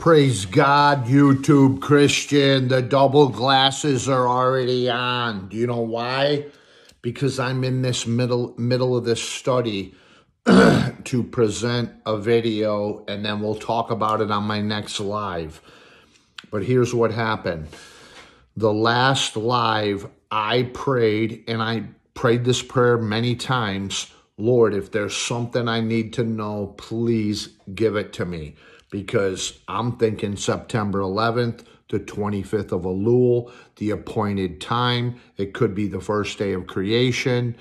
Praise God, YouTube Christian. The double glasses are already on. Do you know why? Because I'm in this middle middle of this study to present a video and then we'll talk about it on my next live. But here's what happened. The last live I prayed and I prayed this prayer many times. Lord, if there's something I need to know, please give it to me because I'm thinking September 11th to 25th of Elul, the appointed time. It could be the first day of creation.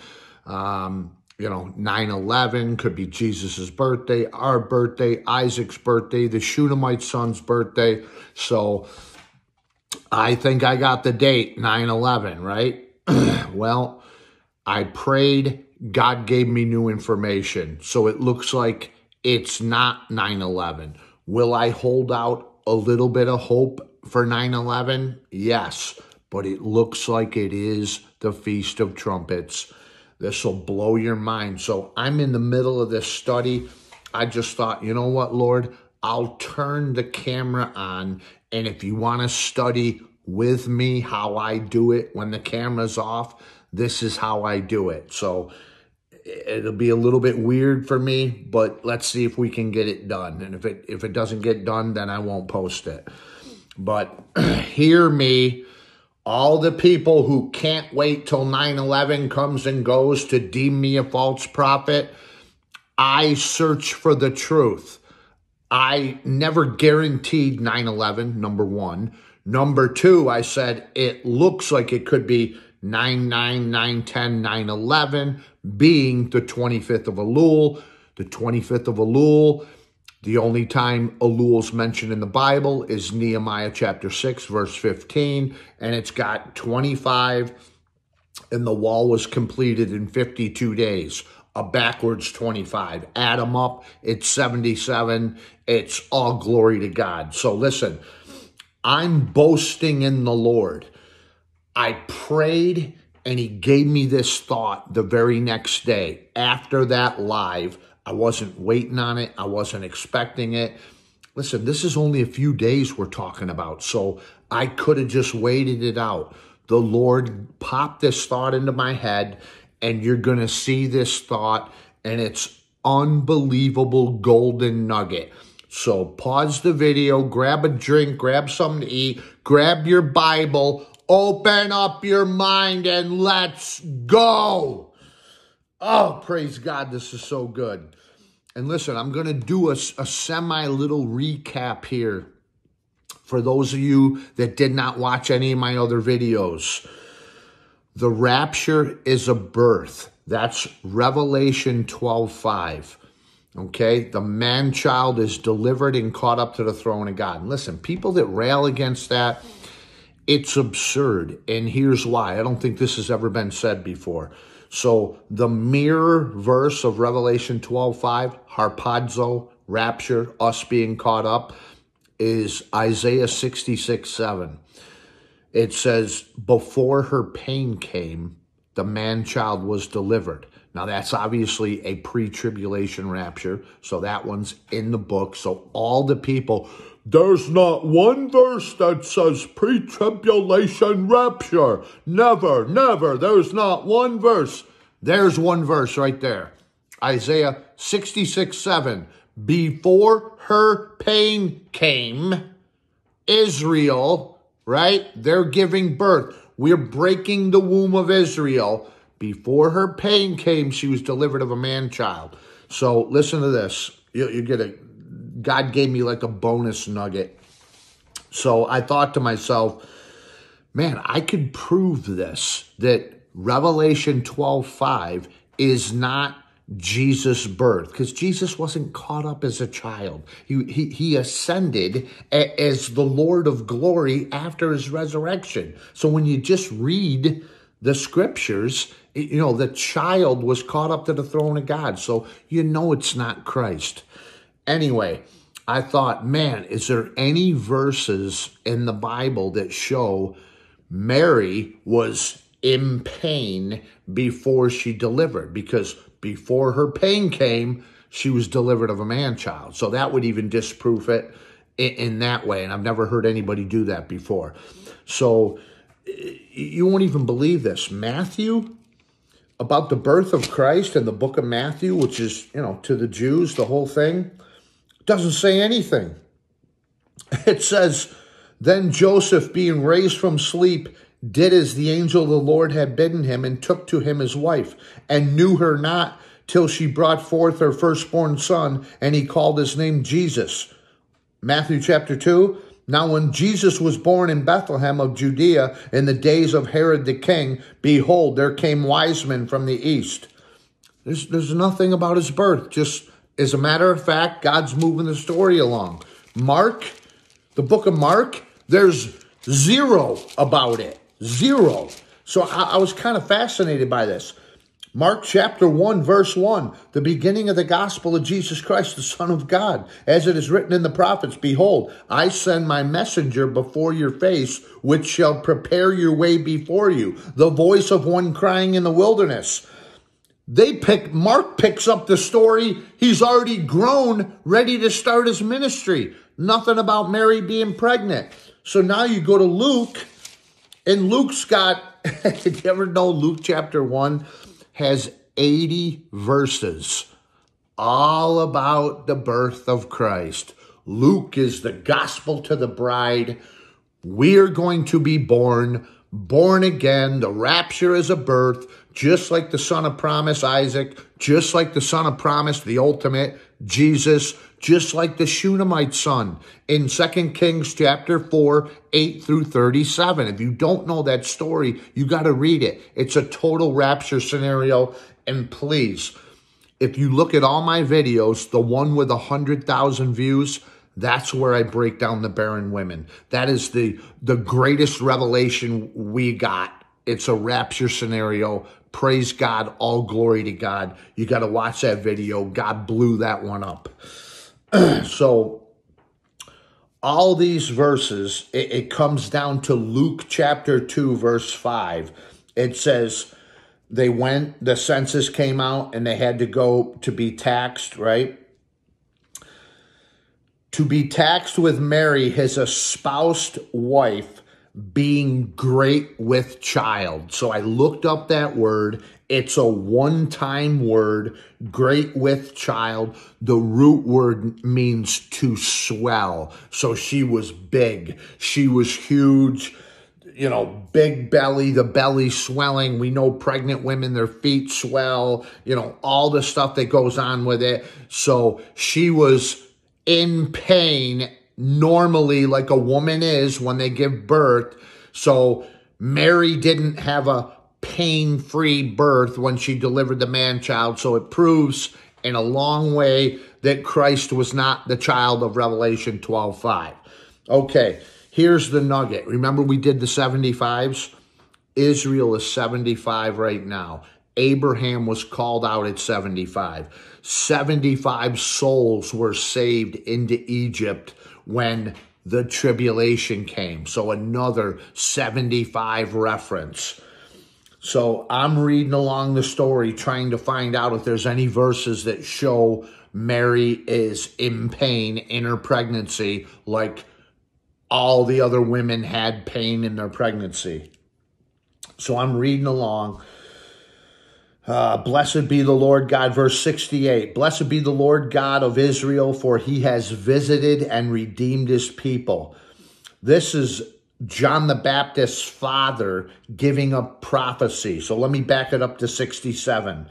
Um, you know, 9 11 could be Jesus's birthday, our birthday, Isaac's birthday, the Shunammite son's birthday. So I think I got the date 9 11, right? well, I prayed. God gave me new information. So it looks like it's not 9 11. Will I hold out a little bit of hope for 9 11? Yes, but it looks like it is the Feast of Trumpets. This will blow your mind. So I'm in the middle of this study. I just thought, you know what, Lord? I'll turn the camera on. And if you want to study with me how I do it when the camera's off, this is how I do it. So it'll be a little bit weird for me, but let's see if we can get it done. And if it if it doesn't get done, then I won't post it. But hear me, all the people who can't wait till 9/11 comes and goes to deem me a false prophet, I search for the truth. I never guaranteed 9/11 number 1. Number 2, I said it looks like it could be 9 9, 9 10, 9 11, being the 25th of Elul. The 25th of Elul, the only time Elul's mentioned in the Bible is Nehemiah chapter 6, verse 15, and it's got 25, and the wall was completed in 52 days. A backwards 25. Add them up, it's 77. It's all glory to God. So listen, I'm boasting in the Lord. I prayed and he gave me this thought the very next day. After that live, I wasn't waiting on it, I wasn't expecting it. Listen, this is only a few days we're talking about, so I could have just waited it out. The Lord popped this thought into my head, and you're going to see this thought, and it's unbelievable golden nugget. So pause the video, grab a drink, grab something to eat, grab your Bible, Open up your mind and let's go. Oh, praise God. This is so good. And listen, I'm going to do a, a semi little recap here for those of you that did not watch any of my other videos. The rapture is a birth. That's Revelation 12 5. Okay, the man child is delivered and caught up to the throne of God. And listen, people that rail against that, it's absurd. And here's why. I don't think this has ever been said before. So the mirror verse of Revelation 12:5, harpazo, rapture, us being caught up, is Isaiah 66, 7. It says, Before her pain came, the man child was delivered. Now, that's obviously a pre tribulation rapture. So that one's in the book. So all the people there's not one verse that says pre tribulation rapture. Never, never. There's not one verse. There's one verse right there Isaiah 66 7. Before her pain came, Israel, right? They're giving birth. We're breaking the womb of Israel. Before her pain came, she was delivered of a man child. So listen to this. You, you get it God gave me like a bonus nugget. So I thought to myself, man, I could prove this that Revelation 12 5 is not Jesus' birth because Jesus wasn't caught up as a child. He, he, he ascended a, as the Lord of glory after his resurrection. So when you just read the scriptures, you know, the child was caught up to the throne of God. So you know it's not Christ. Anyway, I thought, man, is there any verses in the Bible that show Mary was in pain before she delivered? Because before her pain came, she was delivered of a man child. So that would even disprove it. in, that way. And I've never heard anybody do that before. So you won't even believe this. Matthew, about the birth of Christ in the book of Matthew, which is, you know, to the Jews, the whole thing, doesn't say anything. It says, Then Joseph, being raised from sleep, did as the angel of the Lord had bidden him, and took to him his wife, and knew her not till she brought forth her firstborn son, and he called his name Jesus. Matthew chapter 2. Now, when Jesus was born in Bethlehem of Judea in the days of Herod the king, behold, there came wise men from the east. There's, there's nothing about his birth. Just as a matter of fact, God's moving the story along. Mark, the book of Mark, there's zero about it. Zero. So I, I was kind of fascinated by this. Mark chapter 1, verse 1, the beginning of the gospel of Jesus Christ, the Son of God, as it is written in the prophets Behold, I send my messenger before your face, which shall prepare your way before you, the voice of one crying in the wilderness. They pick, Mark picks up the story. He's already grown, ready to start his ministry. Nothing about Mary being pregnant. So now you go to Luke, and Luke's got, did you ever know Luke chapter 1? Has 80 verses all about the birth of Christ. Luke is the gospel to the bride. We're going to be born, born again. The rapture is a birth, just like the son of promise, Isaac, just like the son of promise, the ultimate, Jesus, just like the Shunammite son in 2 Kings chapter 4, 8 through 37. If you don't know that story, you got to read it. It's a total rapture scenario. And please, if you look at all my videos, the one with 100,000 views, that's where I break down the barren women. That is the, the greatest revelation we got. It's a rapture scenario. Praise God. All glory to God. You got to watch that video. God blew that one up. so all these verses, it, it, comes down to Luke chapter 2, verse 5. It says, they went, the census came out, and they had to go to be taxed, right? To be taxed with Mary, his espoused wife, being great with child. So I looked up that word it's a one time word, great with child. The root word means to swell. So she was big, she was huge. You know, big belly, the belly swelling. We know pregnant women, their feet swell, you know, all the stuff that goes on with it. So she was in pain normally, like a woman is when they give birth. So Mary didn't have a pain free birth when she delivered the man child. So it proves in a long way that Christ was not the child of Revelation 12 5. Okay, here's the nugget. Remember, we did the 75s? Israel is 75 right now. Abraham was called out at 75. 75 souls were saved into Egypt when the tribulation came. So another 75 reference. So I'm reading along the story, trying to find out if there's any verses that show Mary is in pain in her pregnancy, like all the other women had pain in their pregnancy. So I'm reading along. Uh, Blessed be the Lord God, verse 68. Blessed be the Lord God of Israel, for he has visited and redeemed his people. This is John the Baptist's father giving a prophecy. So let me back it up to 67.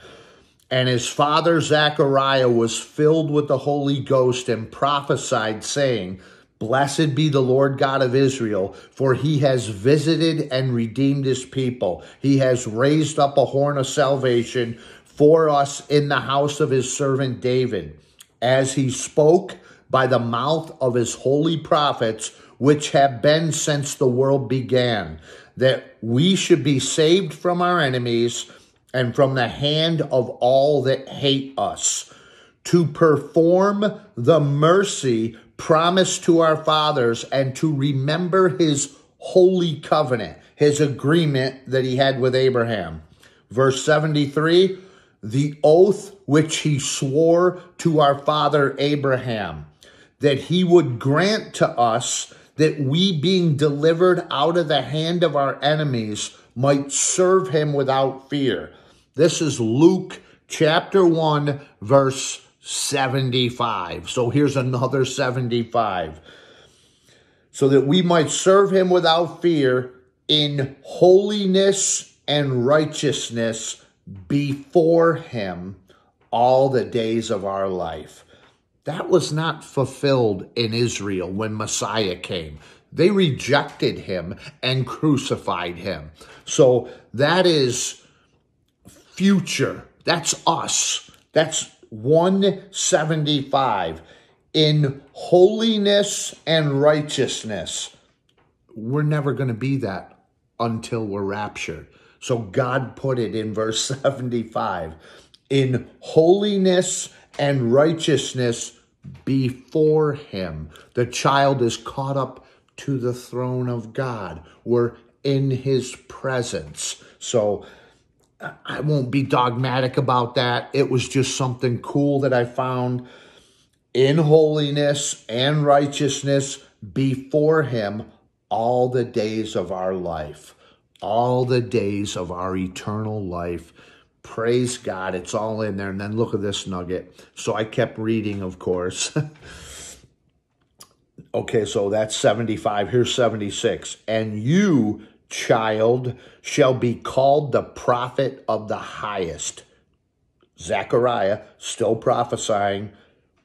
And his father Zechariah was filled with the Holy Ghost and prophesied, saying, Blessed be the Lord God of Israel, for he has visited and redeemed his people. He has raised up a horn of salvation for us in the house of his servant David, as he spoke by the mouth of his holy prophets which have been since the world began, that we should be saved from our enemies and from the hand of all that hate us, to perform the mercy promised to our fathers and to remember his holy covenant, his agreement that he had with Abraham. Verse 73 the oath which he swore to our father Abraham that he would grant to us that we, being delivered out of the hand of our enemies, might serve him without fear. This is Luke chapter 1, verse 75. So here's another 75. So that we might serve him without fear in holiness and righteousness before him all the days of our life. That was not fulfilled in Israel when Messiah came. They rejected him and crucified him. So that is future. That's us. That's 175. In holiness and righteousness. We're never going to be that until we're raptured. So God put it in verse 75 in holiness and righteousness before him. The child is caught up to the throne of God. We're in his presence. So I won't be dogmatic about that. It was just something cool that I found in holiness and righteousness before him all the days of our life, all the days of our eternal life. Praise God. It's all in there. And then look at this nugget. So I kept reading, of course. okay, so that's 75. Here's 76. And you, child, shall be called the prophet of the highest. Zechariah, still prophesying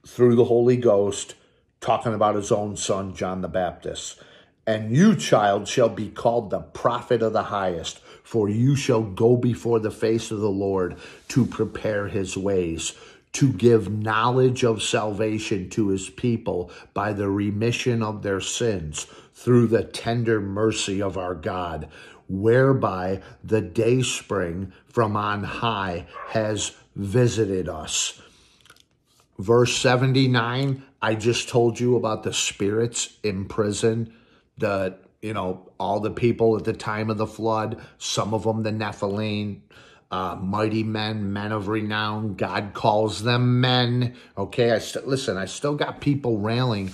through the Holy Ghost, talking about his own son, John the Baptist. And you, child, shall be called the prophet of the highest, for you shall go before the face of the Lord to prepare his ways, to give knowledge of salvation to his people by the remission of their sins through the tender mercy of our God, whereby the day spring from on high has visited us. Verse 79, I just told you about the spirits in prison the you know all the people at the time of the flood some of them the nephilim uh, mighty men men of renown. God calls them men. Okay i st- listen i still got people railing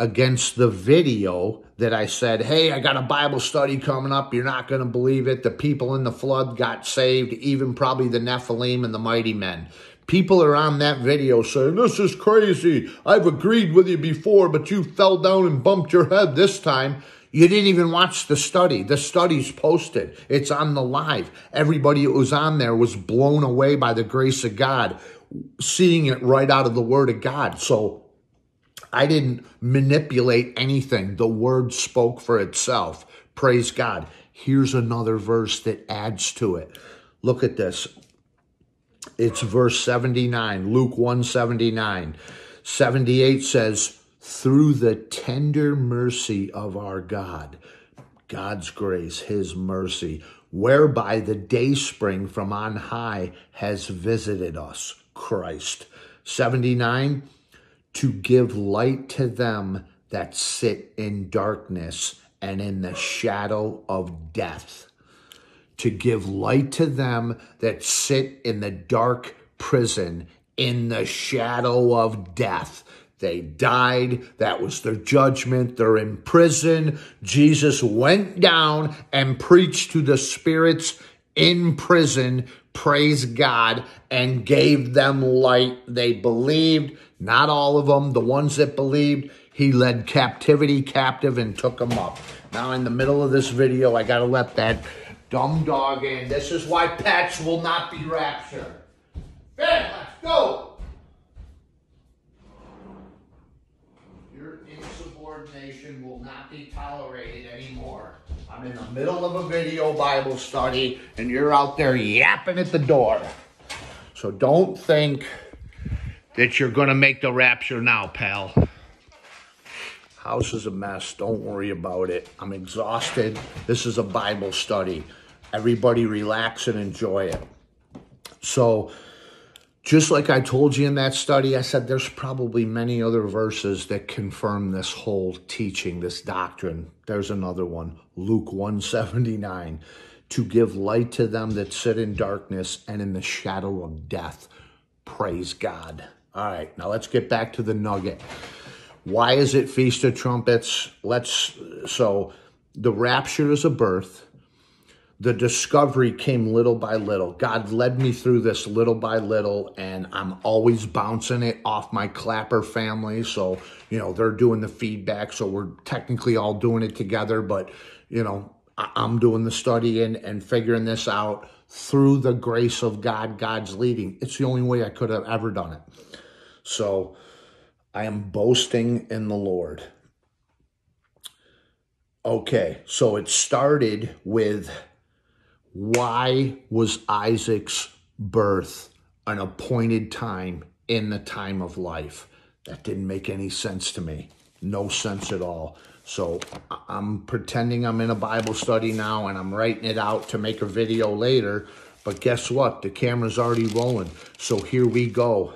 against the video that i said hey i got a bible study coming up. You're not going to believe it. The people in the flood got saved even probably the nephilim and the mighty men. People are on that video saying, This is crazy. I've agreed with you before, but you fell down and bumped your head this time. You didn't even watch the study. The study's posted. It's on the live. Everybody who was on there was blown away by the grace of God, seeing it right out of the Word of God. So I didn't manipulate anything. The Word spoke for itself. Praise God. Here's another verse that adds to it. Look at this. It's verse 79, Luke 179. 78 says, through the tender mercy of our God, God's grace, his mercy, whereby the day spring from on high has visited us, Christ. 79, to give light to them that sit in darkness and in the shadow of death to give light to them that sit in the dark prison in the shadow of death. They died. That was their judgment. They're in prison. Jesus went down and preached to the spirits in prison, praise God, and gave them light. They believed, not all of them, the ones that believed, he led captivity captive and took them up. Now, in the middle of this video, I got to let that Dumb dog in. This is why pets will not be raptured. Ben, let's go. Insubordination will not be tolerated anymore. I'm in the middle of a video Bible study and you're out there yapping at the door. So don't think that you're going to make the rapture now, pal. House is a mess. Don't worry about it. I'm exhausted. This is a Bible study. Everybody relax and enjoy it. So, just like I told you in that study, I said there's probably many other verses that confirm this whole teaching, this doctrine. There's another one, Luke 179, to give light to them that sit in darkness and in the shadow of death. Praise God. All right, now let's get back to the nugget. Why is it Feast of Trumpets? Let's, so the rapture is a birth. The discovery came little by little. God led me through this little by little, and I'm always bouncing it off my clapper family. So, you know, they're doing the feedback. So we're technically all doing it together, but, you know, I'm doing the studying and figuring this out through the grace of God, God's leading. It's the only way I could have ever done it. So I am boasting in the Lord. Okay, so it started with why was Isaac's birth an appointed time in the time of life? That didn't make any sense to me. No sense at all. So I'm pretending I'm in a Bible study now and I'm writing it out to make a video later. But guess what? The camera's already rolling. So here we go.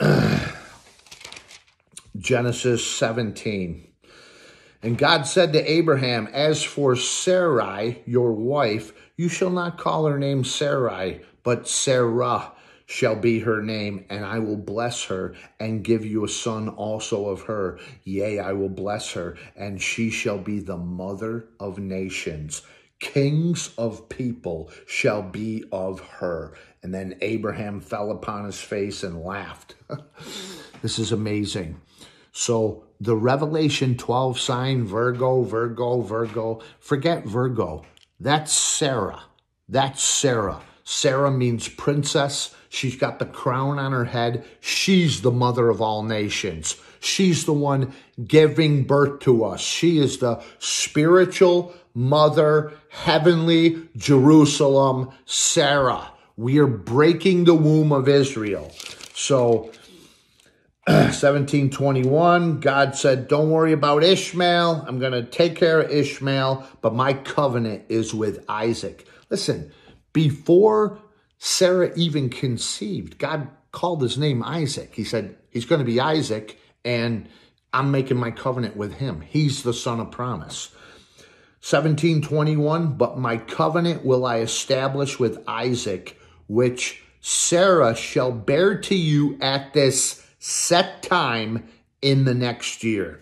Genesis 17. And God said to Abraham, As for Sarai, your wife, you shall not call her name Sarai, but Sarah shall be her name, and I will bless her and give you a son also of her. Yea, I will bless her, and she shall be the mother of nations. Kings of people shall be of her. And then Abraham fell upon his face and laughed. this is amazing. So the Revelation 12 sign, Virgo, Virgo, Virgo, forget Virgo. That's Sarah. That's Sarah. Sarah means princess. She's got the crown on her head. She's the mother of all nations. She's the one giving birth to us. She is the spiritual mother, heavenly Jerusalem, Sarah. We are breaking the womb of Israel. So 1721, God said, Don't worry about Ishmael. I'm going to take care of Ishmael, but my covenant is with Isaac. Listen, before Sarah even conceived, God called his name Isaac. He said, He's going to be Isaac, and I'm making my covenant with him. He's the son of promise. 1721, but my covenant will I establish with Isaac, which Sarah shall bear to you at this set time in the next year.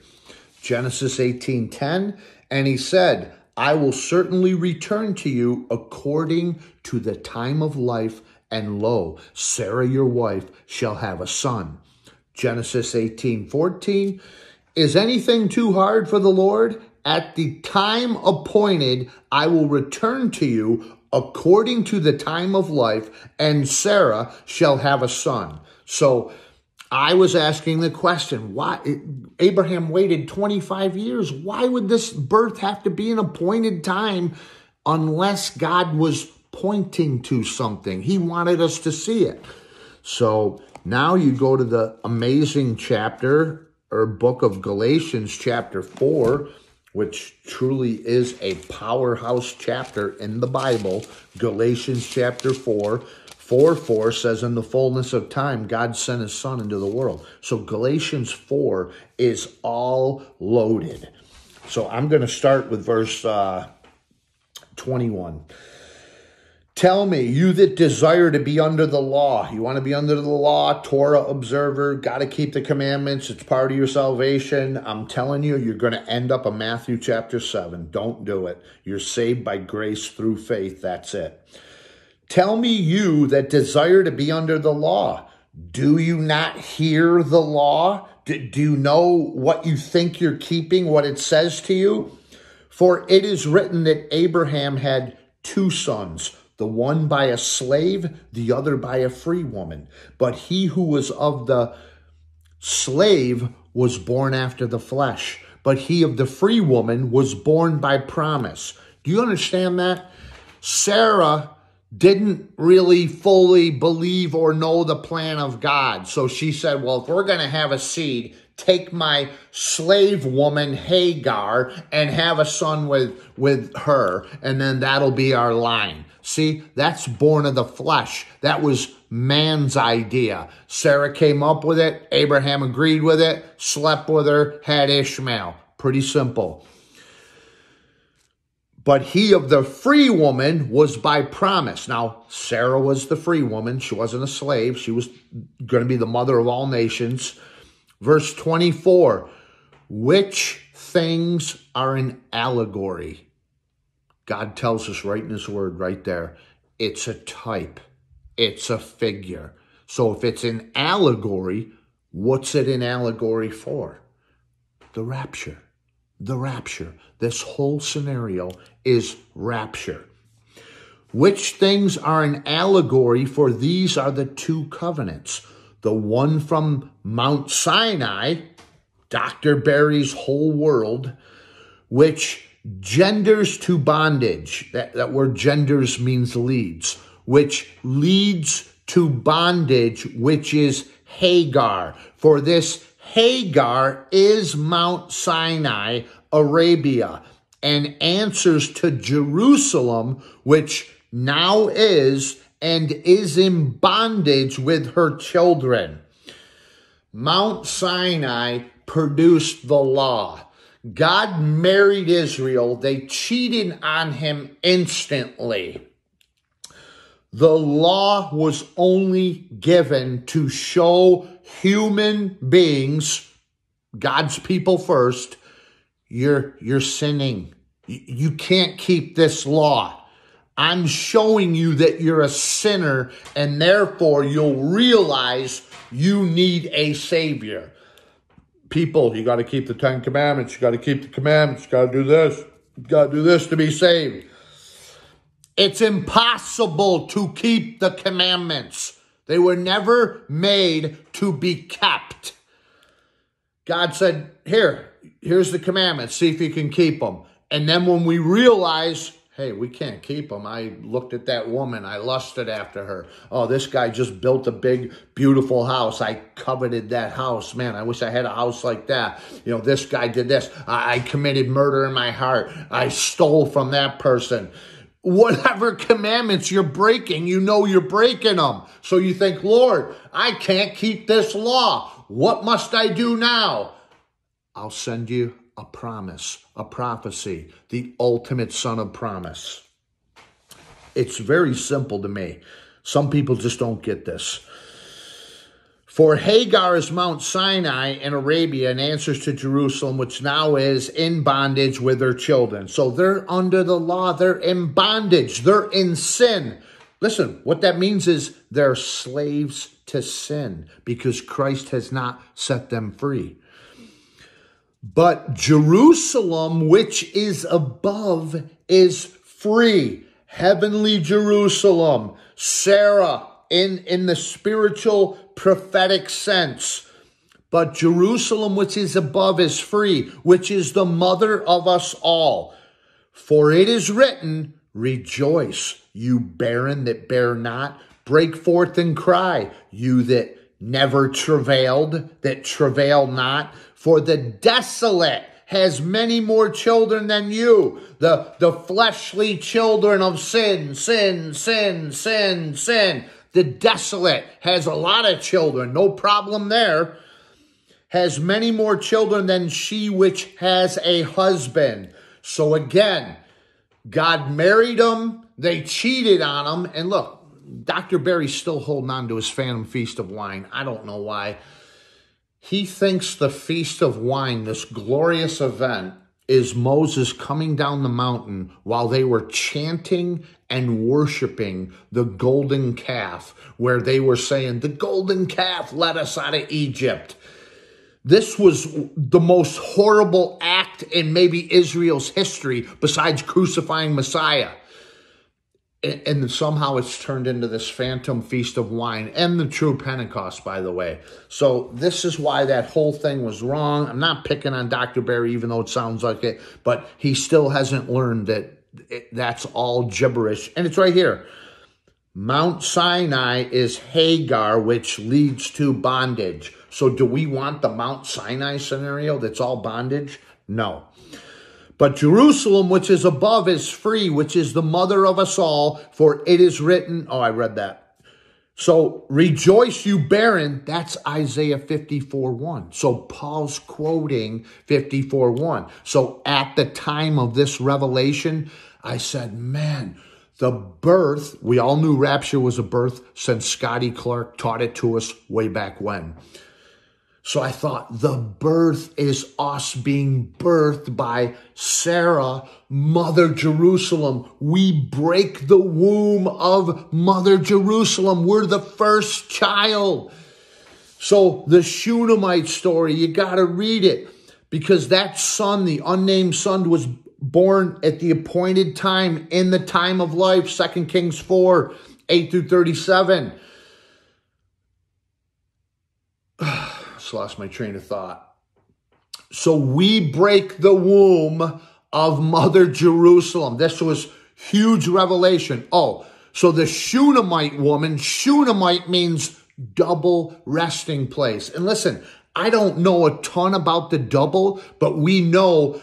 Genesis 18:10 and he said, I will certainly return to you according to the time of life and lo, Sarah your wife shall have a son. Genesis 18:14 Is anything too hard for the Lord? At the time appointed, I will return to you according to the time of life, and Sarah shall have a son. So I was asking the question, why Abraham waited 25 years? Why would this birth have to be an appointed time unless God was pointing to something? He wanted us to see it. So now you go to the amazing chapter or book of Galatians, chapter 4, which truly is a powerhouse chapter in the Bible. Galatians chapter 4 4 4 says, In the fullness of time, God sent his son into the world. So Galatians 4 is all loaded. So I'm going to start with verse uh, 21. Tell me, you that desire to be under the law, you want to be under the law, Torah observer, got to keep the commandments, it's part of your salvation. I'm telling you, you're going to end up in Matthew chapter 7. Don't do it. You're saved by grace through faith. That's it. Tell me, you that desire to be under the law, do you not hear the law? Do, do you know what you think you're keeping, what it says to you? For it is written that Abraham had two sons, the one by a slave, the other by a free woman. But he who was of the slave was born after the flesh, but he of the free woman was born by promise. Do you understand that? Sarah didn't really fully believe or know the plan of God. So she said, Well, if we're going to have a seed, take my slave woman Hagar and have a son with, with her, and then that'll be our line. See, that's born of the flesh. That was man's idea. Sarah came up with it, Abraham agreed with it, slept with her, had Ishmael. Pretty simple. But he of the free woman was by promise. Now, Sarah was the free woman. She wasn't a slave. She was going to be the mother of all nations. Verse 24, which things are an allegory? God tells us right in his word, right there. It's a type, it's a figure. So if it's an allegory, what's it an allegory for? The rapture. The rapture. This whole scenario is rapture. Which things are an allegory for these are the two covenants. The one from Mount Sinai, Dr. Barry's whole world, which genders to bondage. That, that word genders means leads, which leads to bondage, which is Hagar. For this Hagar is Mount Sinai, Arabia, and answers to Jerusalem, which now is and is in bondage with her children. Mount Sinai produced the law. God married Israel. They cheated on him instantly. The law was only given to show human beings, God's people first, you're, you're sinning. You can't keep this law. I'm showing you that you're a sinner and therefore you'll realize you need a savior people, you got to keep the Ten Commandments, you got to keep the commandments, you got to do this, you got to do this to be saved. It's impossible to keep the commandments. They were never made to be kept. God said, Here, here's the commandments, see if you can keep them. And then when we realize hey, we can't keep them. I looked at that woman. I lusted after her. Oh, this guy just built a big, beautiful house. I coveted that house. Man, I wish I had a house like that. You know, this guy did this. I, I committed murder in my heart. I stole from that person. Whatever commandments you're breaking, you know you're breaking them. So you think, Lord, I can't keep this law. What must I do now? I'll send you a promise, a prophecy, the ultimate son of promise. It's very simple to me. Some people just don't get this. For Hagar is Mount Sinai in Arabia and answers to Jerusalem, which now is in bondage with her children. So they're under the law, they're in bondage, they're in sin. Listen, what that means is they're slaves to sin because Christ has not set them free. But Jerusalem, which is above, is free. Heavenly Jerusalem, Sarah, in, in the spiritual prophetic sense. But Jerusalem, which is above, is free, which is the mother of us all. For it is written, Rejoice, you barren that bear not. Break forth and cry, you that never travailed, that travail not. For the desolate has many more children than you. The, the fleshly children of sin, sin, sin, sin, sin. The desolate has a lot of children, no problem there. Has many more children than she which has a husband. So again, God married them, they cheated on them, and look, Dr. Barry's still holding on to his Phantom Feast of Wine. I don't know why. He thinks the Feast of Wine, this glorious event, is Moses coming down the mountain while they were chanting and worshiping the golden calf, where they were saying, The golden calf led us out of Egypt. This was the most horrible act in maybe Israel's history besides crucifying Messiah and somehow it's turned into this phantom feast of wine and the true Pentecost, by the way. So this is why that whole thing was wrong. I'm not picking on Dr. Barry, even though it sounds like it, but he still hasn't learned that it, that's all gibberish. And it's right here. Mount Sinai is Hagar, which leads to bondage. So do we want the Mount Sinai scenario that's all bondage? No. But Jerusalem, which is above, is free, which is the mother of us all, for it is written. Oh, I read that. So rejoice, you barren. That's Isaiah 54 1. So Paul's quoting 54 1. So at the time of this revelation, I said, man, the birth, we all knew rapture was a birth since Scotty Clark taught it to us way back when. So I thought the birth is us being birthed by Sarah, Mother Jerusalem. We break the womb of Mother Jerusalem. We're the first child. So the Shunammite story, you got to read it because that son, the unnamed son, was born at the appointed time in the time of life. Second Kings 4, 8 through 37. Lost my train of thought. So we break the womb of Mother Jerusalem. This was huge revelation. Oh, so the Shunammite woman, Shunammite means double resting place. And listen, I don't know a ton about the double, but we know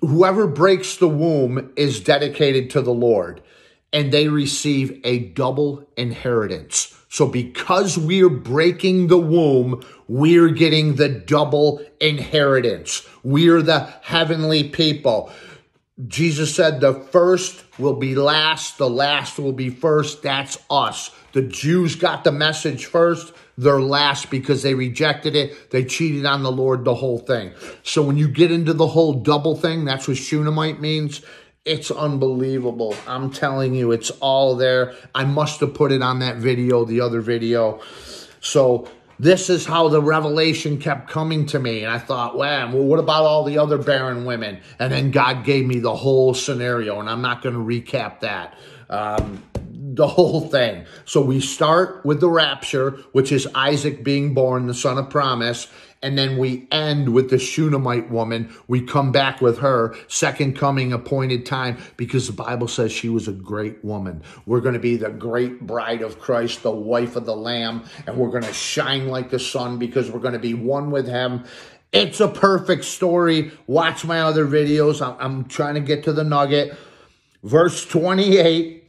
whoever breaks the womb is dedicated to the Lord and they receive a double inheritance. So because we're breaking the womb, we're getting the double inheritance. We're the heavenly people. Jesus said the first will be last, the last will be first. That's us. The Jews got the message first, they're last because they rejected it. They cheated on the Lord, the whole thing. So when you get into the whole double thing, that's what Shunammite means. It's unbelievable. I'm telling you, it's all there. I must have put it on that video, the other video. So this is how the revelation kept coming to me. And I thought, wow, well, what about all the other barren women? And then God gave me the whole scenario, and I'm not going to recap that. Um, the whole thing. So we start with the rapture, which is Isaac being born, the son of promise. And then we end with the Shunammite woman. We come back with her, second coming, appointed time, because the Bible says she was a great woman. We're going to be the great bride of Christ, the wife of the Lamb, and we're going to shine like the sun because we're going to be one with Him. It's a perfect story. Watch my other videos. I'm, trying to get to the nugget. Verse 28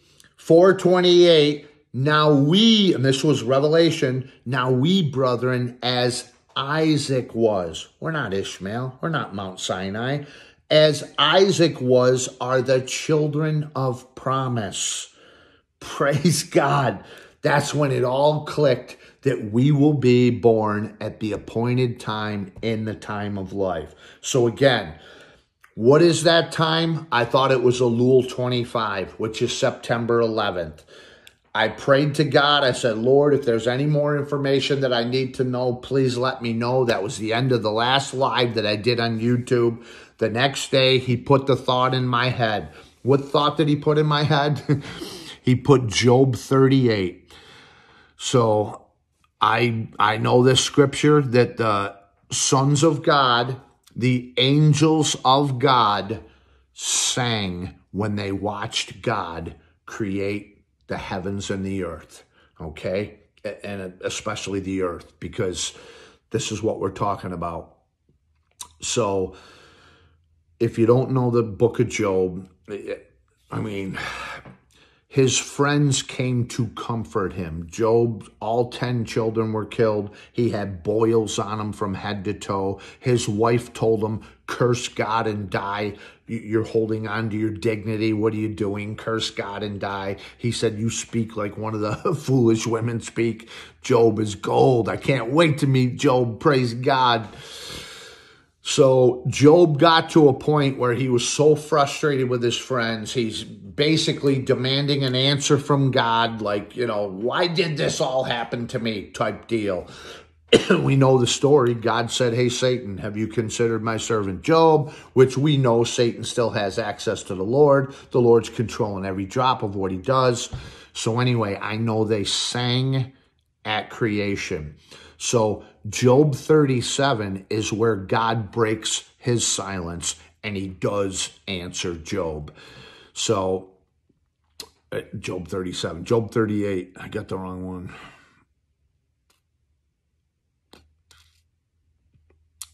428, now we, and this was Revelation, now we, brethren, as Isaac was, we're not Ishmael, we're not Mount Sinai, as Isaac was, are the children of promise. Praise God. That's when it all clicked that we will be born at the appointed time in the time of life. So again, what is that time? I thought it was Elul 25, which is September 11th. I prayed to God. I said, Lord, if there's any more information that I need to know, please let me know. That was the end of the last live that I did on YouTube. The next day, he put the thought in my head. What thought did he put in my head? he put Job 38. So I I know this scripture that the sons of God the angels of God sang when they watched God create the heavens and the earth, okay? And especially the earth, because this is what we're talking about. So, if you don't know the book of Job, eh, I mean, his friends came to comfort him. Job, all 10 children were killed. He had boils on him from head to toe. His wife told him, Curse God and die. You're holding on to your dignity. What are you doing? Curse God and die. He said, You speak like one of the foolish women speak. Job is gold. I can't wait to meet Job. Praise God. So Job got to a point where he was so frustrated with his friends. He's basically demanding an answer from God, like, you know, why did this all happen to me type deal. we know the story. God said, Hey, Satan, have you considered my servant Job? Which we know Satan still has access to the Lord. The Lord's controlling every drop of what he does. So, anyway, I know they sang at creation. So, Job 37 is where God breaks his silence and he does answer Job. So, uh, Job 37, Job 38, I got the wrong one.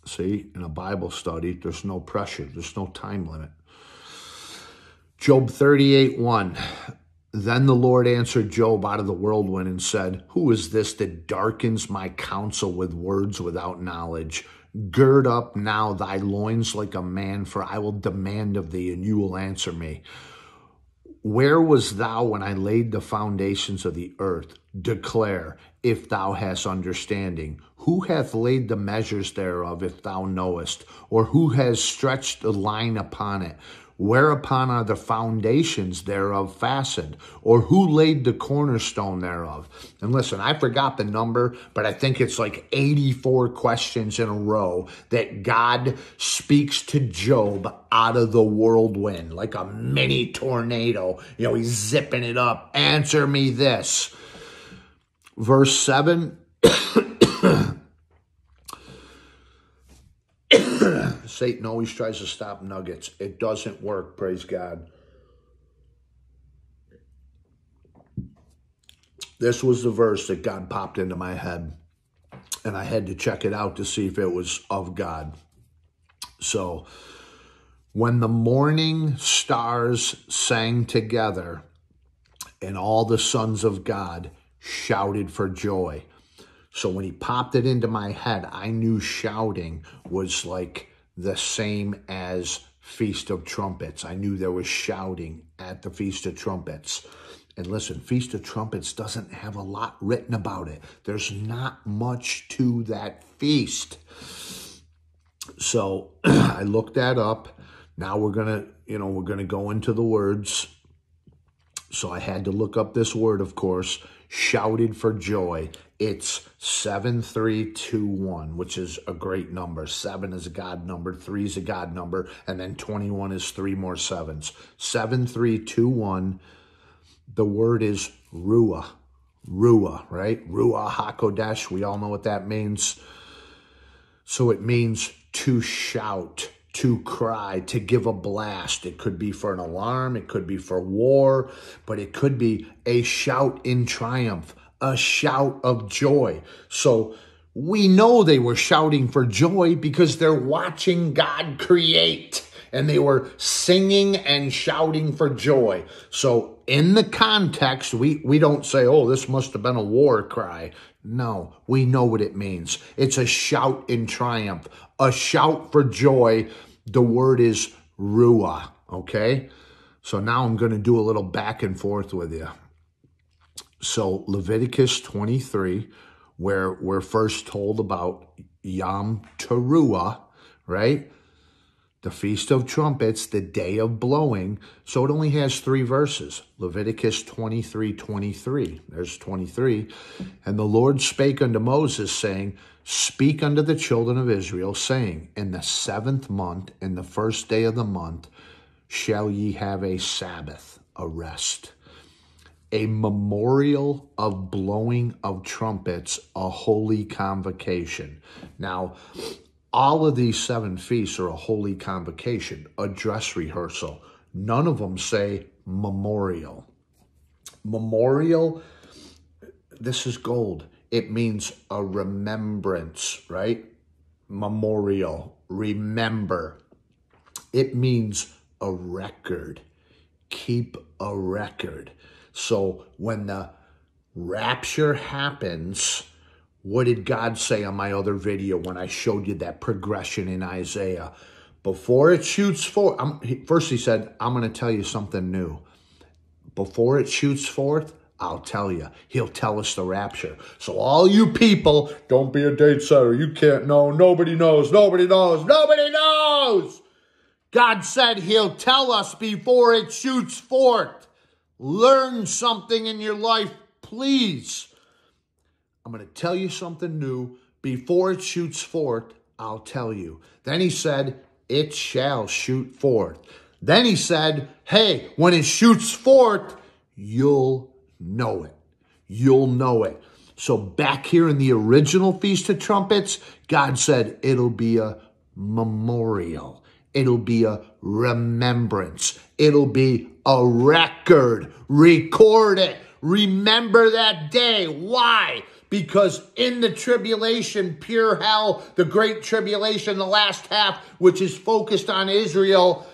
See, in a Bible study, there's no pressure, there's no time limit. Job 38 1. Then the Lord answered Job out of the whirlwind and said, Who is this that darkens my counsel with words without knowledge? Gird up now thy loins like a man, for I will demand of thee, and you will answer me. Where was thou when I laid the foundations of the earth? declare, if thou hast understanding? Who hath laid the measures thereof, if thou knowest? Or who has stretched the line upon it? Whereupon are the foundations thereof fastened? Or who laid the cornerstone thereof? And listen, I forgot the number, but I think it's like 84 questions in a row that God speaks to Job out of the whirlwind, like a mini tornado. You know, he's zipping it up. Answer me this. Verse 7 Satan always tries to stop nuggets. It doesn't work, praise God. This was the verse that God popped into my head, and I had to check it out to see if it was of God. So, when the morning stars sang together, and all the sons of God shouted for joy. So when he popped it into my head, I knew shouting was like the same as Feast of Trumpets. I knew there was shouting at the Feast of Trumpets. And listen, Feast of Trumpets doesn't have a lot written about it. There's not much to that feast. So I looked that up. Now we're going to, you know, we're going to go into the words. So I had to look up this word, of course, shouted for joy. It's 7321, which is a great number. Seven is a God number, three is a God number, and then 21 is three more sevens. 7321, the word is Ruah. Ruah, right? Ruah HaKodesh. We all know what that means. So it means to shout, to cry, to give a blast. It could be for an alarm, it could be for war, but it could be a shout in triumph, a shout of joy. So we know they were shouting for joy because they're watching God create and they were singing and shouting for joy. So in the context, we, we don't say, oh, this must have been a war cry. No, we know what it means. It's a shout in triumph, a shout for joy. The word is ruah, okay? So now I'm going to do a little back and forth with you. So Leviticus 23, where we're first told about Yom Teruah, right? The Feast of Trumpets, the day of blowing. So it only has three verses. Leviticus 23, 23. There's 23. And the Lord spake unto Moses, saying, Speak unto the children of Israel, saying, In the seventh month, in the first day of the month, shall ye have a Sabbath, a rest a memorial of blowing of trumpets, a holy convocation. Now, all of these seven feasts are a holy convocation, a dress rehearsal. None of them say memorial. Memorial, this is gold. It means a remembrance, right? Memorial, remember. It means a record. Keep a record. So when the rapture happens, what did God say on my other video when I showed you that progression in Isaiah? Before it shoots forth, first he said, I'm going to tell you something new. Before it shoots forth, I'll tell you. He'll tell us the rapture. So all you people, don't be a date setter. You can't know. Nobody knows. Nobody knows. Nobody knows. God said he'll tell us before it shoots forth. Learn something in your life, please. I'm going to tell you something new. Before it shoots forth, I'll tell you. Then he said, It shall shoot forth. Then he said, Hey, when it shoots forth, you'll know it. You'll know it. So back here in the original Feast of Trumpets, God said it'll be a memorial. It'll be a remembrance. It'll be a record. Record it. Remember that day. Why? Because in the tribulation, pure hell, the great tribulation, the last half, which is focused on Israel,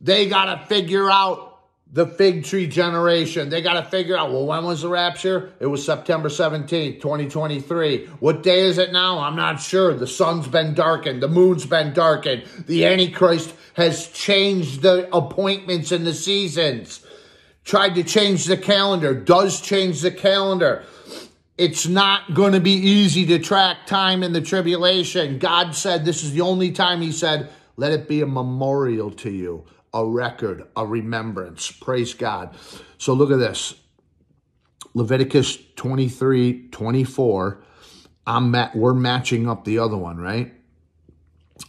they got to figure out the fig tree generation. They got to figure out, well, when was the rapture? It was September 17th, 2023. What day is it now? I'm not sure. The sun's been darkened. The moon's been darkened. The Antichrist has changed the appointments and the seasons. tried to change the calendar, does change the calendar. It's not going to be easy to track time in the tribulation. God said this is the only time He said, let it be a memorial to you, a record, a remembrance. Praise God. So look at this Leviticus 23 24. I'm we're matching up the other one, right?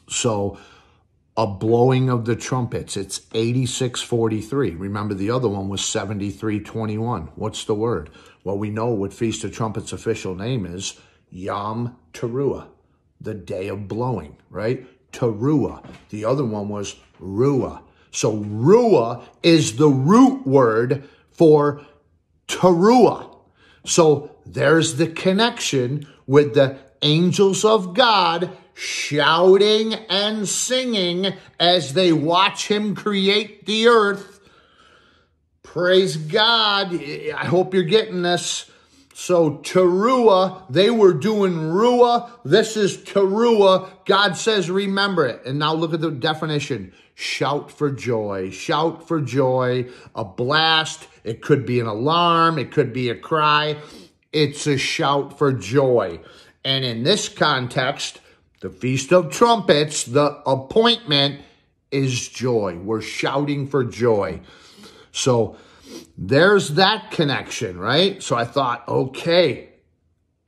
So a blowing of the trumpets, it's 8643. Remember the other one was 7321. What's the word? Well, we know what Feast of Trumpets official name is Yom Teruah, the day of blowing, right? Teruah. The other one was Ruah. So Ruah is the root word for Teruah. So there's the connection with the angels of God shouting and singing as they watch him create the earth. Praise God. I hope you're getting this. So Teruah, they were doing Ruah. This is Teruah. God says, remember it. And now look at the definition. Shout for joy. Shout for joy. A blast. It could be an alarm. It could be a cry. It's a shout for joy. And in this context, the Feast of Trumpets, the appointment is joy. We're shouting for joy. So there's that connection, right? So I thought, okay,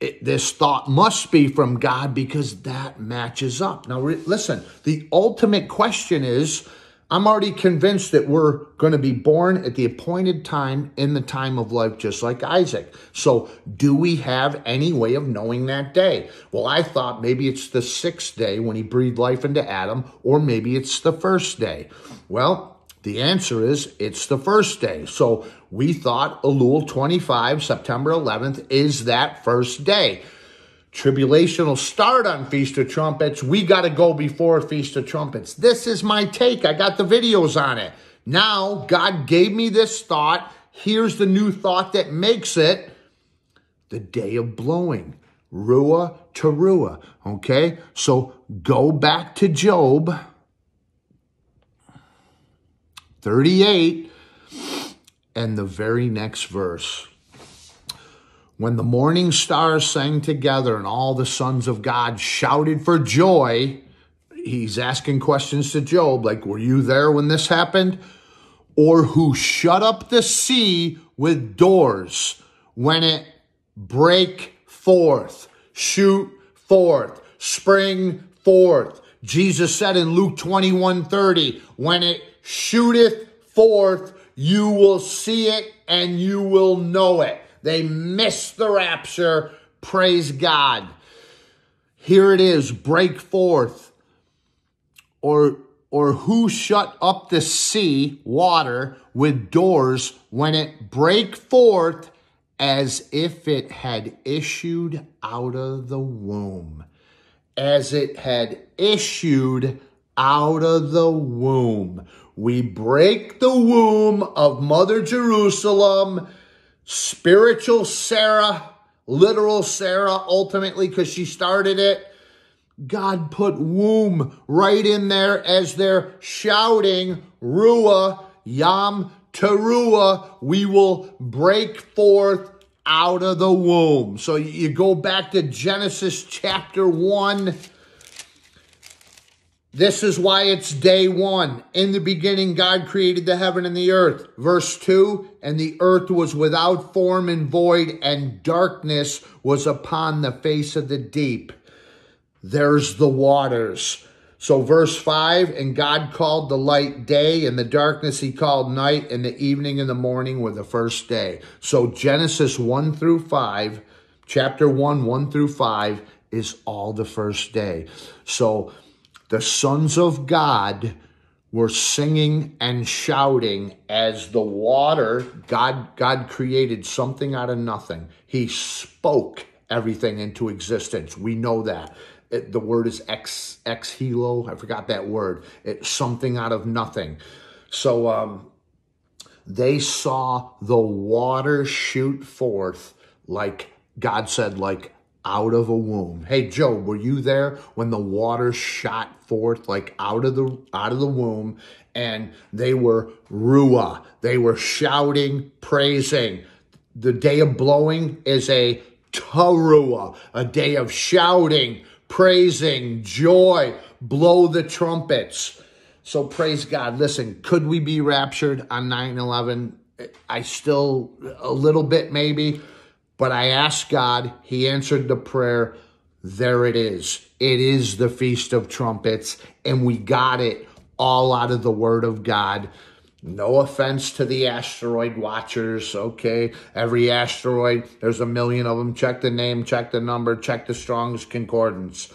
it, this thought must be from God because that matches up. Now, re- listen, the ultimate question is I'm already convinced that we're going to be born at the appointed time in the time of life, just like Isaac. So, do we have any way of knowing that day? Well, I thought maybe it's the sixth day when he breathed life into Adam, or maybe it's the first day. Well, the answer is it's the first day. So we thought Elul 25, September 11th, is that first day. Tribulation will start on Feast of Trumpets. We got to go before Feast of Trumpets. This is my take. I got the videos on it. Now, God gave me this thought. Here's the new thought that makes it the day of blowing. Ruah Teruah. Okay? So go back to Job. 38 and the very next verse. When the morning stars sang together and all the sons of God shouted for joy, he's asking questions to Job like, Were you there when this happened? Or who shut up the sea with doors when it break forth, shoot forth, spring forth. Jesus said in Luke 21 30, when it shooteth forth, you will see it and you will know it. They missed the rapture. Praise God. Here it is break forth. Or, or who shut up the sea, water, with doors when it break forth as if it had issued out of the womb? As it had issued out of the womb. We break the womb of Mother Jerusalem, spiritual Sarah, literal Sarah, ultimately, because she started it. God put womb right in there as they're shouting, Ruah, Yom Teruah, we will break forth out of the womb. So you go back to Genesis chapter 1 this is why it's day one. In the beginning, God created the heaven and the earth. Verse two, and the earth was without form and void, and darkness was upon the face of the deep. There's the waters. So, verse 5 And God called the light day, and the darkness he called night, and the evening and the morning were the first day. So, Genesis 1 through 5, chapter 1, 1 through 5, is all the first day. So, the sons of God were singing and shouting as the water, God, God created something out of nothing. He spoke everything into existence. We know that. It, the word is ex ex hilo. I forgot that word. It's something out of nothing. So um, they saw the water shoot forth like God said, like out of a womb. Hey Job, were you there when the water shot forth like out of the out of the womb and they were ruah. They were shouting, praising. The day of blowing is a teruah, a day of shouting, praising, joy, blow the trumpets. So praise God. Listen, could we be raptured on 9 11? I still, a little bit maybe, but I asked God. He answered the prayer. There it is. It is the Feast of Trumpets, and we got it all out of the Word of God. No offense to the asteroid watchers, okay? Every asteroid, there's a million of them. Check the name, check the number, check the Strong's Concordance.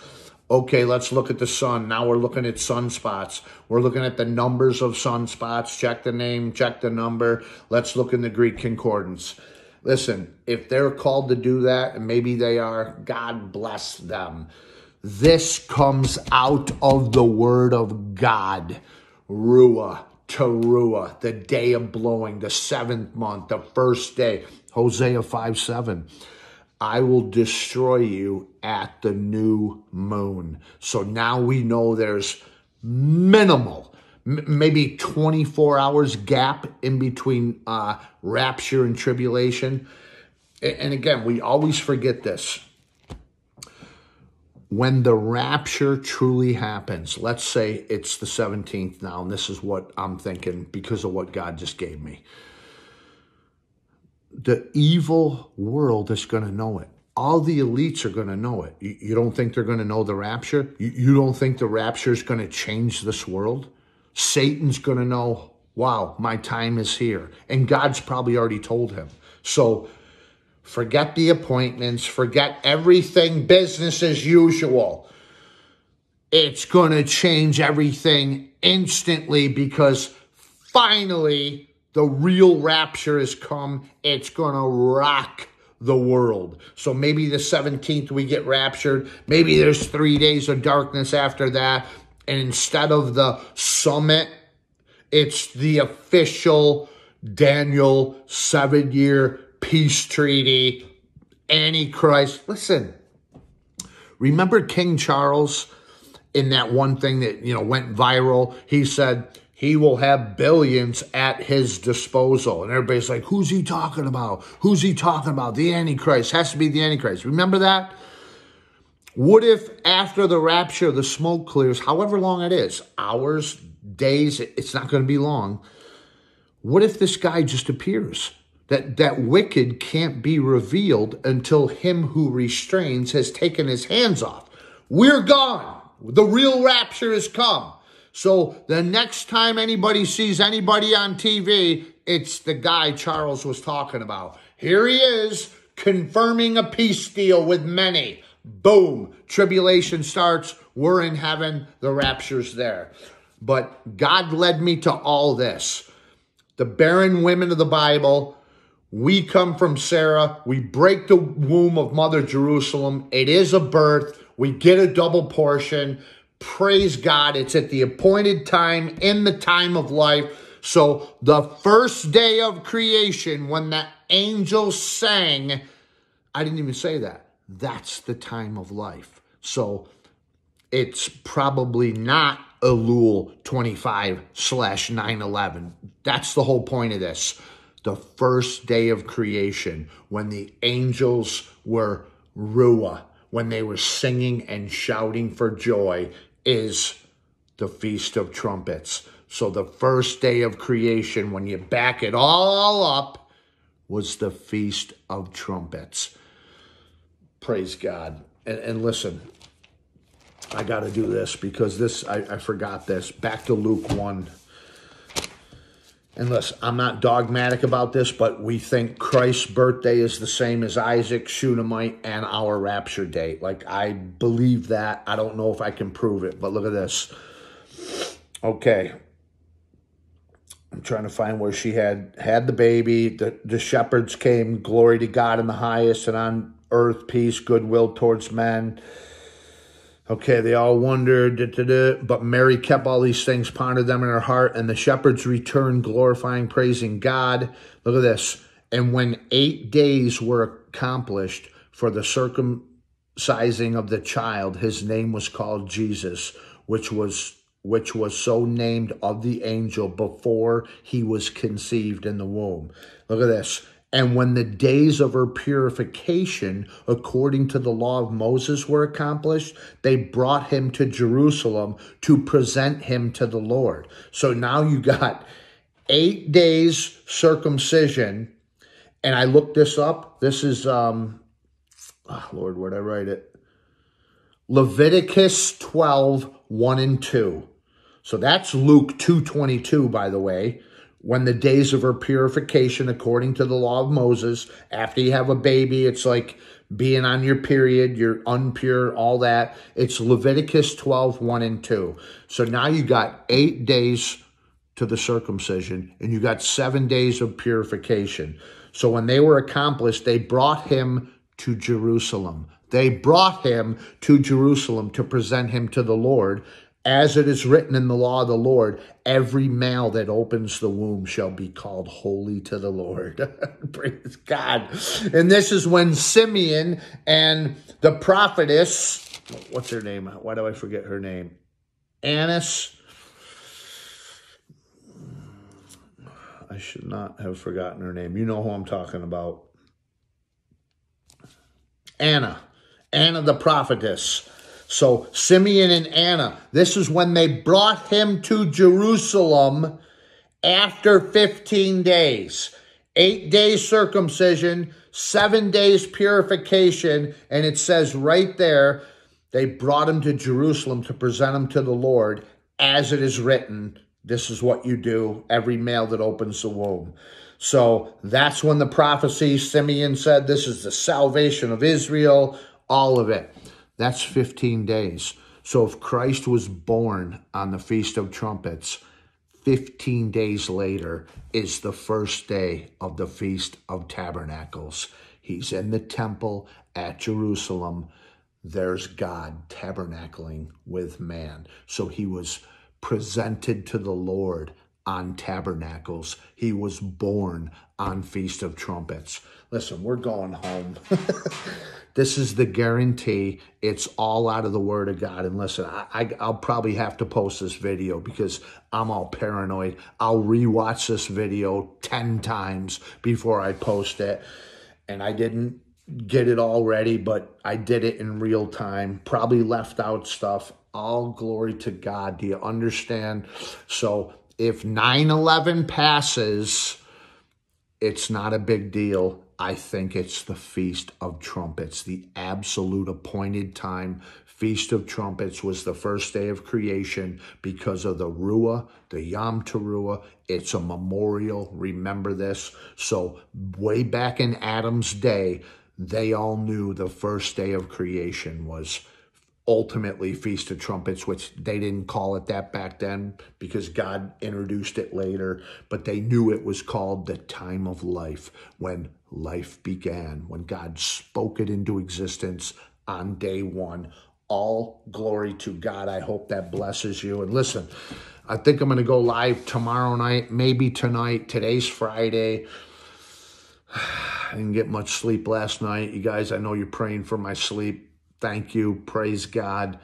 Okay, let's look at the sun. Now we're looking at sunspots. We're looking at the numbers of sunspots. Check the name, check the number. Let's look in the Greek concordance. Listen, if they're called to do that, and maybe they are, God bless them. This comes out of the word of God. Ruah, Teruah, the day of blowing, the seventh month, the first day. Hosea 5 7. I will destroy you at the new moon. So now we know there's minimal, maybe 24 hours gap in between uh, rapture and tribulation. And again, we always forget this. When the rapture truly happens, let's say it's the 17th now, and this is what I'm thinking because of what God just gave me the evil world is going to know it. All the elites are going to know it. You, don't think they're going to know the rapture? You don't think the rapture is going to change this world? Satan's going to know, wow, my time is here. And God's probably already told him. So forget the appointments, forget everything business as usual. It's going to change everything instantly because finally the real rapture has come. It's going to rock the world. So maybe the 17th we get raptured. Maybe there's three days of darkness after that. And instead of the summit, it's the official Daniel seven year peace treaty. Antichrist. Listen, remember King Charles in that one thing that, you know, went viral? He said, he will have billions at his disposal. And everybody's like, who's he talking about? Who's he talking about? The Antichrist has to be the Antichrist. Remember that? What if after the rapture, the smoke clears, however long it is, hours, days, it's not going to be long. What if this guy just appears? That, that wicked can't be revealed until him who restrains has taken his hands off. We're gone. The real rapture has come. So the next time anybody sees anybody on TV, it's the guy Charles was talking about. Here he is confirming a peace deal with many. Boom, tribulation starts. We're in heaven. The rapture's there. But God led me to all this. The barren women of the Bible, we come from Sarah. We break the womb of Mother Jerusalem. It is a birth. We get a double portion. Praise God. It's at the appointed time in the time of life. So the first day of creation, when the angels sang, I didn't even say that. That's the time of life. So it's probably not Elul 25 slash 911. That's the whole point of this. The first day of creation, when the angels were Ruah, when they were singing and shouting for joy, is the Feast of Trumpets. So the first day of creation, when you back it all up, was the Feast of Trumpets. Praise God. And, and listen, I got to do this because this, I, I forgot this. Back to Luke 1. And listen, I'm not dogmatic about this, but we think Christ's birthday is the same as Isaac, Shunammite, and our rapture date. Like, I believe that. I don't know if I can prove it, but look at this. Okay. I'm trying to find where she had had the baby. The, the shepherds came, glory to God in the highest, and on earth peace, goodwill towards men. Okay, they all wondered, da, da, da, but Mary kept all these things, pondered them in her heart, and the shepherds returned, glorifying, praising God. Look at this. And when eight days were accomplished for the circum circumcising of the child, his name was called Jesus, which was which was so named of the angel before he was conceived in the womb. Look at this. And when the days of her purification, according to the law of Moses, were accomplished, they brought him to Jerusalem to present him to the Lord. So now you got eight days circumcision. And I looked this up. This is, um, oh Lord, where'd I write it? Leviticus 12, 1 and 2. So that's Luke 2.22, by the way. When the days of her purification, according to the law of Moses, after you have a baby, it's like being on your period, you're unpure, all that. It's Leviticus 12, 1 and 2. So now you got eight days to the circumcision, and you got seven days of purification. So when they were accomplished, they brought him to Jerusalem. They brought him to Jerusalem to present him to the Lord. As it is written in the law of the Lord, every male that opens the womb shall be called holy to the Lord. Praise God. And this is when Simeon and the prophetess, what's her name? Why do I forget her name? Annas. I should not have forgotten her name. You know who I'm talking about. Anna. Anna the prophetess so Simeon and Anna, this is when they brought him to Jerusalem after 15 days. Eight days circumcision, seven days purification, and it says right there, they brought him to Jerusalem to present him to the Lord, as it is written, this is what you do, every male that opens the womb. So that's when the prophecy, Simeon said, this is the salvation of Israel, all of it. That's 15 days. So if Christ was born on the Feast of Trumpets, 15 days later is the first day of the Feast of Tabernacles. He's in the temple at Jerusalem. There's God tabernacling with man. So he was presented to the Lord on tabernacles. He was born on Feast of Trumpets. Listen, we're going home. This is the guarantee. It's all out of the Word of God. And listen, I, will probably have to post this video because I'm all paranoid. I'll rewatch this video 10 times before I post it. And I didn't get it all ready, but I did it in real time. Probably left out stuff. All glory to God. Do you understand? So if 9 11 passes, it's not a big deal I think it's the Feast of Trumpets, the absolute appointed time. Feast of Trumpets was the first day of creation because of the Ruah, the Yom Teruah. It's a memorial. Remember this. So, way back in Adam's day, they all knew the first day of creation was ultimately Feast of Trumpets, which they didn't call it that back then because God introduced it later, but they knew it was called the time of life when life began, when God spoke it into existence on day one. All glory to God. I hope that blesses you. And listen, I think I'm going to go live tomorrow night, maybe tonight. Today's Friday. I didn't get much sleep last night. You guys, I know you're praying for my sleep Thank you. Praise God.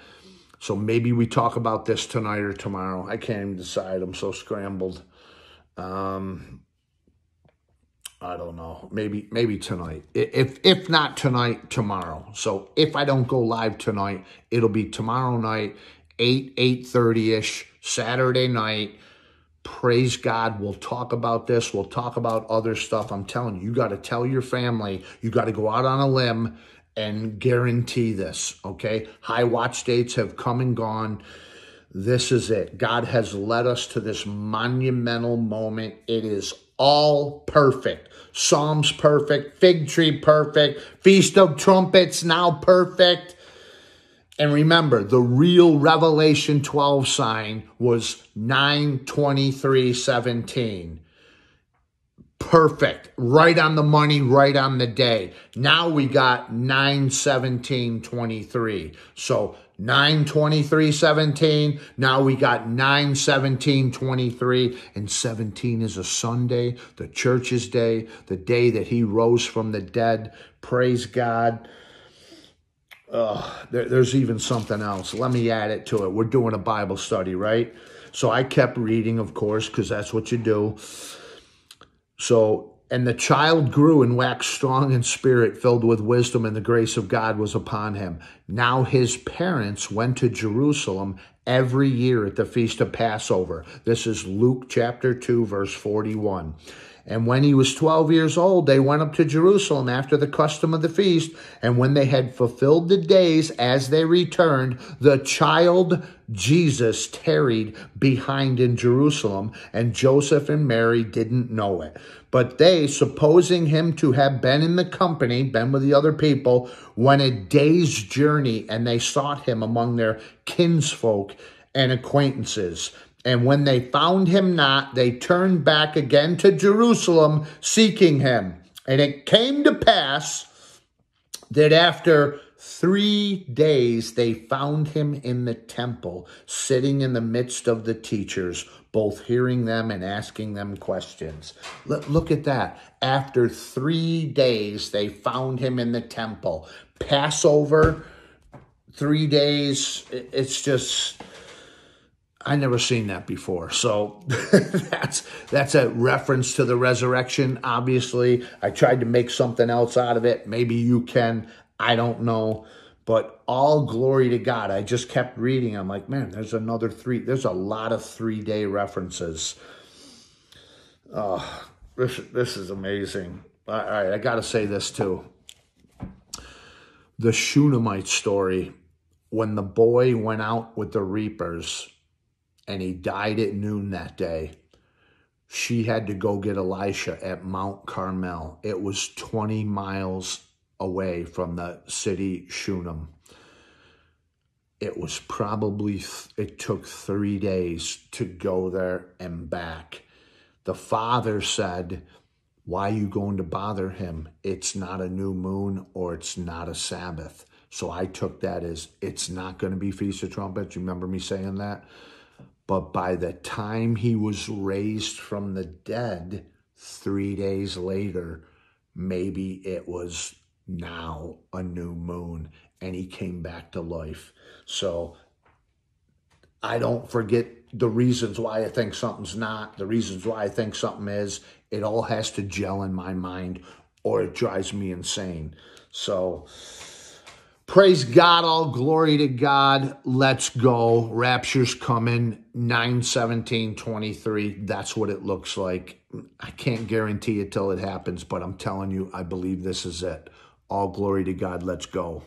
So maybe we talk about this tonight or tomorrow. I can't even decide. I'm so scrambled. Um, I don't know. Maybe maybe tonight. If if not tonight, tomorrow. So if I don't go live tonight, it'll be tomorrow night, 8 8:30ish, Saturday night. Praise God. We'll talk about this. We'll talk about other stuff. I'm telling you, you got to tell your family. You got to go out on a limb and guarantee this, okay? High watch dates have come and gone. This is it. God has led us to this monumental moment. It is all perfect. Psalms perfect, fig tree perfect, Feast of Trumpets now perfect. And remember, the real Revelation 12 sign was 923 17 perfect, right on the money, right on the day. Now we got 91723. So 92317. Now we got 91723 and 17 is a Sunday, the church's day, the day that he rose from the dead. Praise God. uh, there, there's even something else. Let me add it to it. We're doing a Bible study, right? So I kept reading, of course, because that's what you do. So, and the child grew and waxed strong in spirit, filled with wisdom, and the grace of God was upon him. Now his parents went to Jerusalem every year at the feast of Passover. This is Luke chapter 2, verse 41. And when he was 12 years old, they went up to Jerusalem after the custom of the feast. And when they had fulfilled the days as they returned, the child Jesus tarried behind in Jerusalem, and Joseph and Mary didn't know it. But they, supposing him to have been in the company, been with the other people, went a day's journey, and they sought him among their kinsfolk and acquaintances. And when they found him not, they turned back again to Jerusalem, seeking him. And it came to pass that after three days they found him in the temple, sitting in the midst of the teachers, both hearing them and asking them questions. Look at that. After three days, they found him in the temple. Passover, three days, it's just I never seen that before. So that's that's a reference to the resurrection. Obviously, I tried to make something else out of it. Maybe you can. I don't know. But all glory to God. I just kept reading. I'm like, man, there's another three. There's a lot of three day references. Oh, this this is amazing. All right, I got to say this too. The Shunammite story, when the boy went out with the reapers and he died at noon that day. She had to go get Elisha at Mount Carmel. It was 20 miles away from the city Shunem. It was probably, it took three days to go there and back. The father said, why are you going to bother him? It's not a new moon or it's not a Sabbath. So I took that as it's not going to be Feast of Trumpets. You remember me saying that? But by the time he was raised from the dead, three days later, maybe it was now a new moon and he came back to life. So I don't forget the reasons why I think something's not, the reasons why I think something is. It all has to gel in my mind or it drives me insane. So, Praise God, all glory to God. Let's go. Rapture's coming 9 17 23. That's what it looks like. I can't guarantee it till it happens, but I'm telling you, I believe this is it. All glory to God. Let's go.